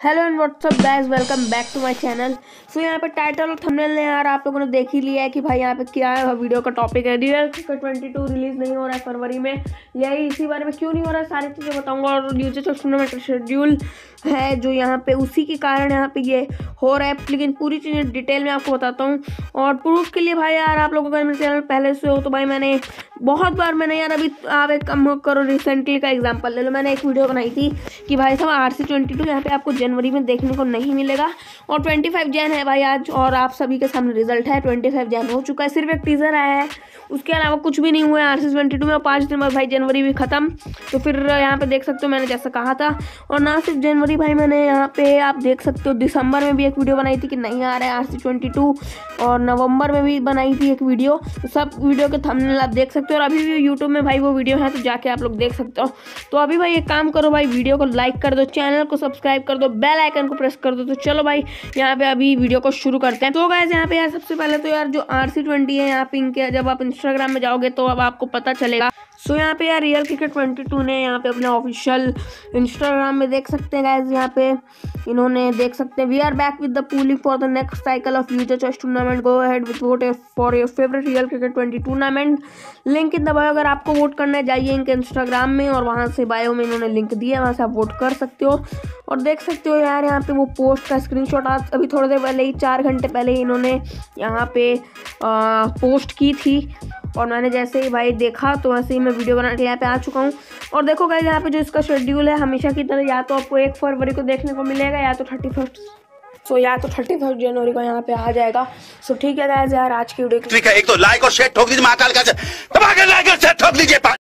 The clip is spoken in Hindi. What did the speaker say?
Hello and what's up guys, welcome back to my channel. So यहाँ पे टाइटल और थंबनेल ने यार आप लोगों ने देख ही लिया है कि भाई यहाँ पे क्या है, वीडियो का टॉपिक है। रियल ट्वेंटी टू रिलीज़ नहीं हो रहा है फरवरी में। यही इसी बारे में क्यों नहीं हो रहा है, सारी चीज़ें बताऊँगा। और यूज़र टूर्नामेंट शेड्यूल है जो यहाँ पे, उसी के कारण यहाँ पे ये हो रहा है। लेकिन पूरी चीज़ें डिटेल में आपको बताता हूँ। और प्रूफ के लिए भाई यार, आप लोगों का मेरे चैनल पहले से हो तो भाई मैंने बहुत बार मैंने यार अभी, आप एक कम करो रिसेंटली का एग्ज़ाम्पल ले लो। मैंने एक वीडियो बनाई थी कि भाई साहब आर सी ट्वेंटी टू यहाँ पर आपको जनवरी में देखने को नहीं मिलेगा और ट्वेंटी फाइव जैन है भाई आज और आप सभी के सामने रिज़ल्ट है। ट्वेंटी फाइव जैन हो चुका है, सिर्फ़ एक टीज़र आया है। उसके अलावा कुछ भी नहीं हुआ है आर सी ट्वेंटी टू में पाँच दिन बाद भाई जनवरी भी ख़त्म। तो फिर यहाँ पे देख सकते हो मैंने जैसा कहा था। और ना सिर्फ़ जनवरी भाई, मैंने यहाँ पे आप देख सकते हो दिसंबर में भी एक वीडियो बनाई थी कि नहीं आ रहा है आर सी ट्वेंटी टू और नवंबर में भी बनाई थी एक वीडियो तो सब वीडियो के थंबनेल आप देख सकते हो और अभी भी यूट्यूब में भाई वो वीडियो है तो जाके आप लोग देख सकते हो। तो अभी भाई एक काम करो भाई वीडियो को लाइक कर दो चैनल को सब्सक्राइब कर दो बेल आइकन को प्रेस कर दो। तो चलो भाई, यहाँ पे अभी वीडियो को शुरू करते हैं। तो गैस यहाँ पे यार सबसे पहले तो यार जो आर है, यहाँ पे इनके जब आप इंस्टाग्राम में जाओगे तो अब आपको पता चलेगा सो यहाँ पे यार रियल क्रिकेट ट्वेंटी टू ने यहाँ पे अपने ऑफिशियल इंस्टाग्राम में देख सकते हैं गाइज़ यहाँ पे इन्होंने देख सकते हैं we are back with the polling for the next cycle of user choice tournament go ahead with vote for your favourite real cricket twenty tournament link in दबाओ अगर आपको वोट करना है जाइए इनके इंस्टाग्राम में और वहाँ से बायो में इन्होंने लिंक दिया है वहाँ से आप वोट कर सकते हो। और देख सकते हो यार यहाँ पे वो पोस्ट का स्क्रीनशॉट आज अभी थोड़ी देर पहले ही चार घंटे पहले ही इन्होंने यहाँ पे आ, पोस्ट की थी। और मैंने जैसे ही भाई देखा तो वैसे ही मैं वीडियो बना के यहाँ पे आ चुका हूँ। और देखो गाइज़ यहाँ पे जो इसका शेड्यूल है, हमेशा की तरह या तो आपको एक फरवरी को देखने को मिलेगा, या तो थर्टी फ़र्स्ट सो या तो थर्टी फ़र्स्ट जनवरी को यहाँ पे आ जाएगा। सो ठीक है गाइज़ यार, आज की वीडियो ठीक है एक तो लाइक और शेयर ठोक दीजिए, महाकाल का।